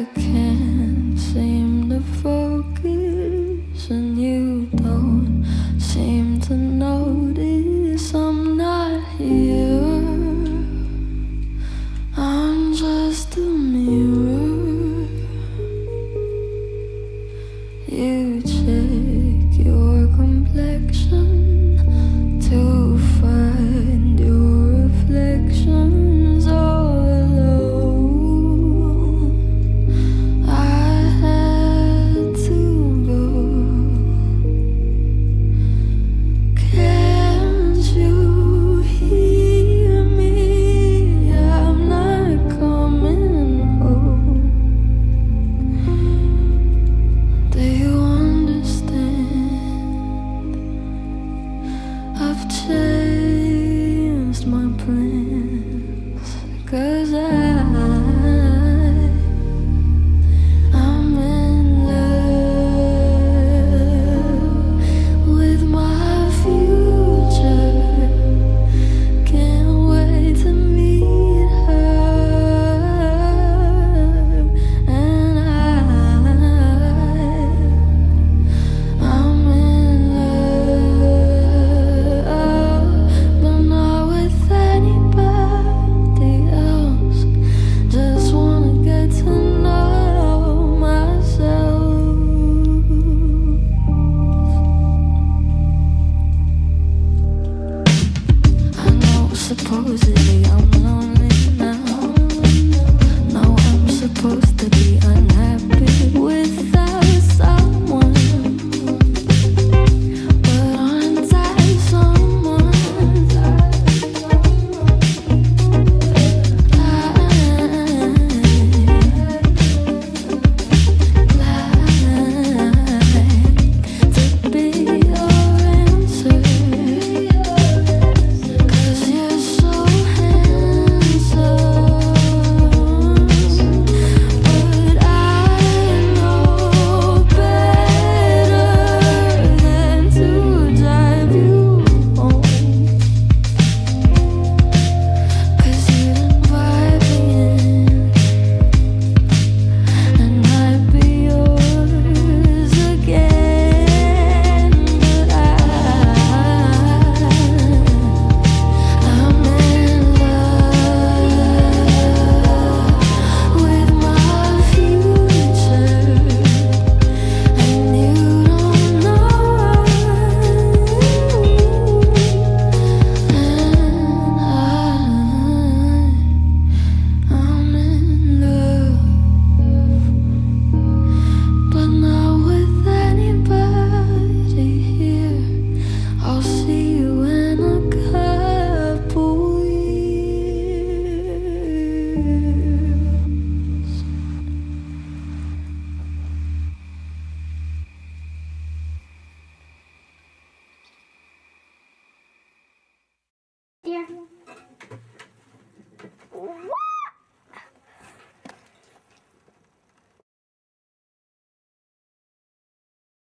I can Cause I supposedly I'm lonely you.